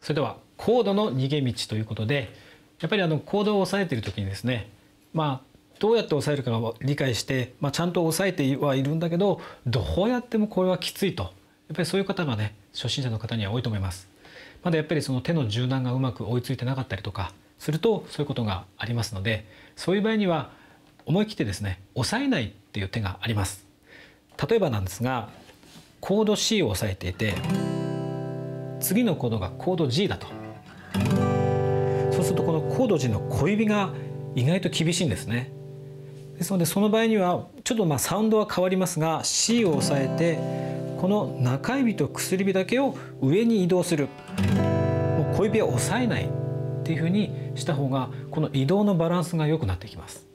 それではコードの逃げ道ということでやっぱりあのコードを押さえている時にですねまあどうやって押さえるかを理解して、まあ、ちゃんと押さえてはいるんだけどどうやってもこれはきついとやっぱりそういう方がね初心者の方には多いと思います。まだやっぱりその手の柔軟がうまく追いついてなかったりとかするとそういうことがありますのでそういう場合には思い切ってですね押さえないっていう手があります例えばなんですがコード C を押さえていて次のコードがコード G だと。そうするとこのコード G の小指が意外と厳しいんですね。ですのでその場合にはちょっとまあサウンドは変わりますが C を押さえてこの中指と薬指だけを上に移動する。もう小指は押さえないっていうふうにした方がこの移動のバランスが良くなってきます。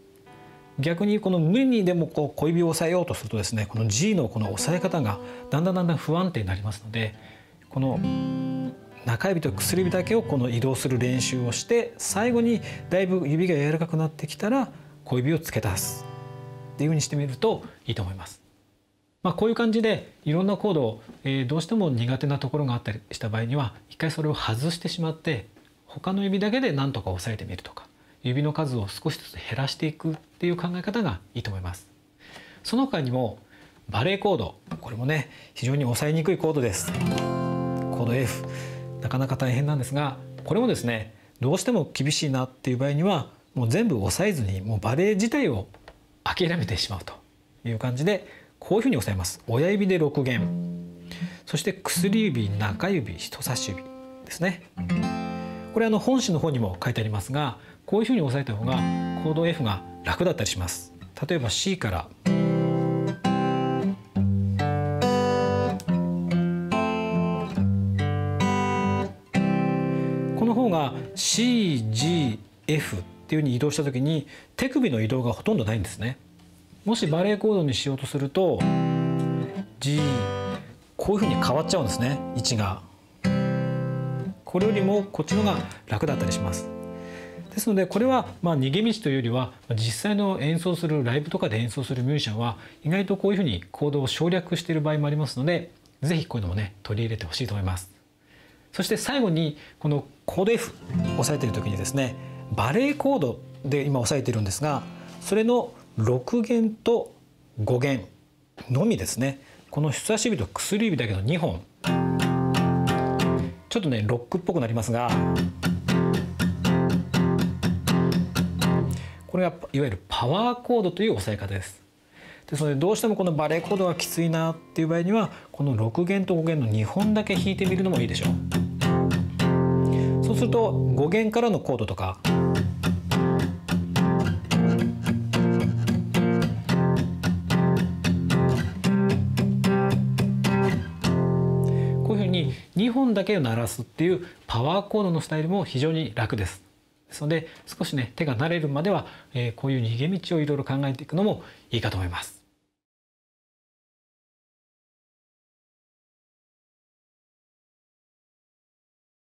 逆にこの無理にでもこう小指を押さえようとするとですねこの G のこの押さえ方がだんだんだんだん不安定になりますのでこの中指と薬指だけをこの移動する練習をして最後にだいぶ指が柔らかくなってきたら小指を付け足すっていうふうにしてみるといいと思います。まあ、こういう感じでいろんなコードを、えー、どうしても苦手なところがあったりした場合には一回それを外してしまって他の指だけで何とか押さえてみるとか指の数を少しずつ減らしていくっていう考え方がいいと思います。その他にもバレーコードこれもね非常に押さえにくいコードです。コード F なかなか大変なんですがこれもですねどうしても厳しいなっていう場合にはもう全部押さえずにもうバレー自体を諦めてしまうという感じでこういうふうに押さえます。親指で6弦そして薬指中指人差し指ですね。これあの本誌の方にも書いてありますがこういうふうに押さえた方がコード F が楽だったりします。例えば C からの方が CGF っていうふうに移動した時に手首の移動がほとんどないんですね。もしバレーコードにしようとすると G こういうふうに変わっちゃうんですね位置が。これよりもこっちのが楽だったりします。ですのでこれはまあ逃げ道というよりは実際の演奏するライブとかで演奏するミュージシャンは意外とこういうふうにコードを省略している場合もありますので是非こういうのもね取り入れてほしいと思います。そして最後にこのコード F 押さえてる時にですねバレーコードで今押さえてるんですがそれの6弦と5弦のみですね。この人差し指と薬指だけの2本。ちょっとねロックっぽくなりますがこれがいわゆるパワーコードという押さえ方です。ですのでどうしてもこのバレーコードがきついなっていう場合にはこの6弦と5弦の2本だけ弾いてみるのもいいでしょう。そうすると5弦からのコードとかこういうふうに2本だけを鳴らすっていうパワーコードのスタイルも非常に楽です。ですので少しね手が慣れるまでは、えー、こういう逃げ道をいろいろ考えていくのもいいかと思います。